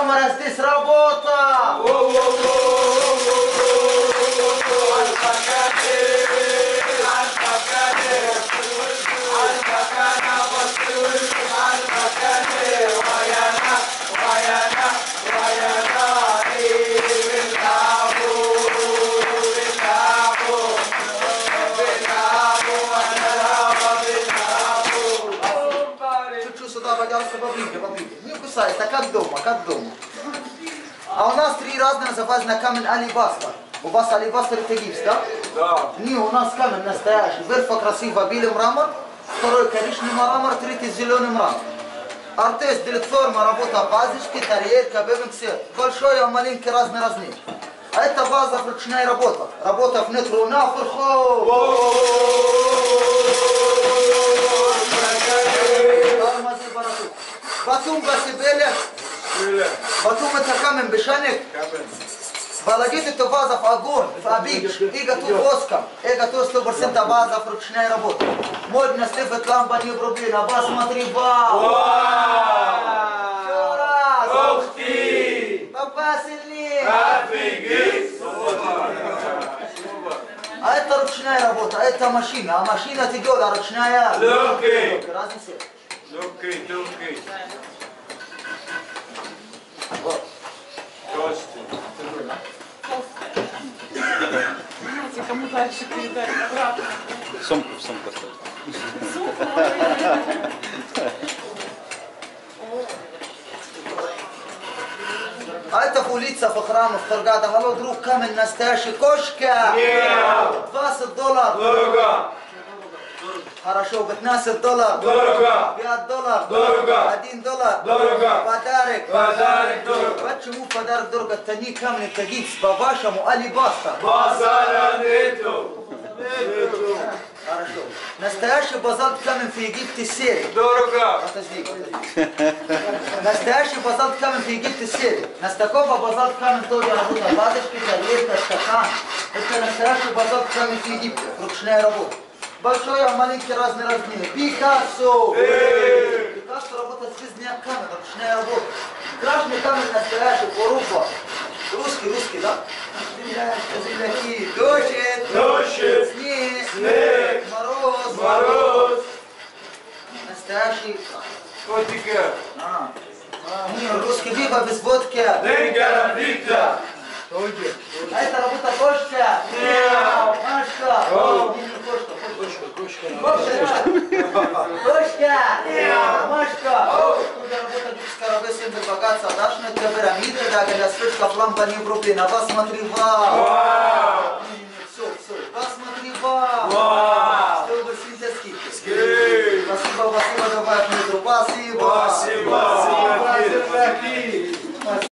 камера здесь работа! Как дома, как дома. А у нас три разные называются на камень алибастер. У вас алибастер это гипс, да? Да. Не, у нас камень настоящий. Верху красиво белый мрамор, второй коричневый мрамор, третий зеленый мрамор. Артест делит форма, работа базочки, тарелка, бэмиксер. Большой, а маленький разный размер. А это база ручная работа. Работа внутрь, наверху. Тормози, Батум басибеле. Öyle. Батум это камень бешаник. Kapın. Положить эту базу в огонь, обид, и готов воском. И готов 100% база ручная работа. Модно стефет лампа не врубина, бас смотри, вау! Еще раз! Ух ты! Папа сильнее! А это ручная работа, а это машина. А машина тяжелая, ручная. Легкий. Разница. Легкий. Вот. Кости. Знаете, кому дальше передать обратно. Сумку, сумку. ставь. Сумку. А это в улицах, в храмах, в торгадах. Алло, друг, камень настоящий. Кошка! Нет. 20 долларов. Дорого. Хорошо, 15 долларов. Дорого. 5 долларов. Дорого. 1 доллар. Дорого. Подарок. Подарок дорого. Почему подарок дорого? Это не камни, гипс. По-вашему, алибастер. Базара нету. Хорошо. Настоящий базальт камень в Египте серый. Дорого. Подожди. Настоящий базальт камень в Египте серый. На такого базальт камень тоже работа. Базочки, тарелка, стакан. Это настоящий базальт камень в Египте. Ручная работа. Большой, а маленький разный размер. Пикассо! Пикассо работает с дня камень, ручная работа. Красный камень настоящий, порубка. Русский, русский, да? Земляки, земляки. Дождь. Дождь. Снег. Снег. Мороз. Мороз. Настоящий. Котика. А. Не, русский пиво без водки. Деньга Виктор. А это работа кошка. Мяу. Машка. Ау. Не, не кошка. Кошка, кошка. Кошка. Кошка. Машка. Тут работа дюкская работа, sempre богатство. Дашь на тебя пирамида, да, когда слышка лампа не врублена. Посмотри, вау. Вау. Все, все. Посмотри, вау. Вау. Чтобы синтезки. Спасибо, спасибо, добавь метро. Спасибо. Спасибо. Спасибо.